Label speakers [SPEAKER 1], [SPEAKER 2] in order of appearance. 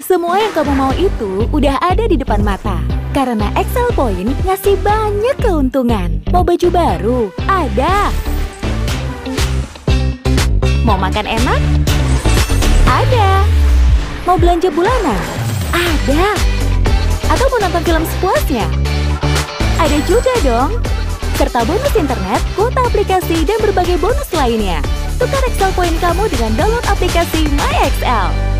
[SPEAKER 1] Semua yang kamu mau itu udah ada di depan mata. Karena Excel Point ngasih banyak keuntungan. Mau baju baru? Ada. Mau makan enak? Ada. Mau belanja bulanan? Ada. Atau mau nonton film sepuasnya? Ada juga dong. Serta bonus internet, kuota aplikasi, dan berbagai bonus lainnya. Tukar Excel Point kamu dengan download aplikasi MyXL.